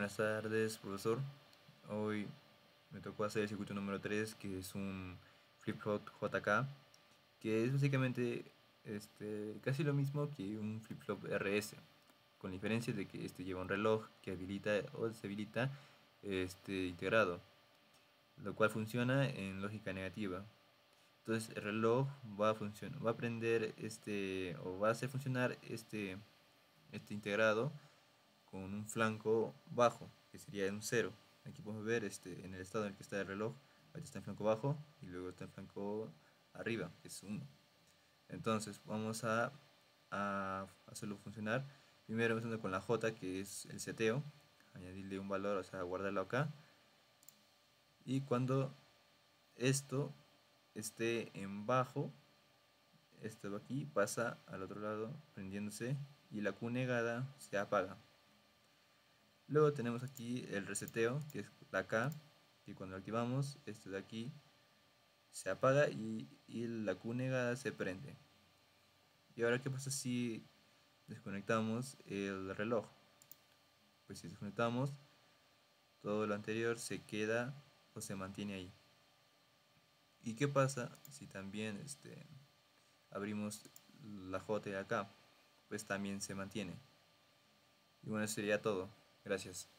Buenas tardes, profesor. Hoy me tocó hacer el circuito número 3, que es un flip-flop JK, que es básicamente este, casi lo mismo que un flip-flop RS, con la diferencia de que este lleva un reloj que habilita o deshabilita este, integrado, lo cual funciona en lógica negativa. Entonces el reloj va a funcionar, va a prender este o va a hacer funcionar este, este integrado con un flanco bajo, que sería un 0. Aquí podemos ver este, en el estado en el que está el reloj, ahí está en flanco bajo y luego está en flanco arriba, que es 1. Entonces vamos a, a, hacerlo funcionar. Primero empezando con la J, que es el seteo, añadirle un valor, o sea, guardarlo acá. Y cuando esto esté en bajo, esto aquí pasa al otro lado prendiéndose y la Q negada se apaga. Luego tenemos aquí el reseteo, que es la K, y cuando activamos esto de aquí se apaga y, la Q negada se prende. Y ahora, ¿qué pasa si desconectamos el reloj? Pues si desconectamos, todo lo anterior se queda o se mantiene ahí. ¿Y qué pasa si también este, abrimos la J acá? Pues también se mantiene. Y bueno, sería todo. Gracias.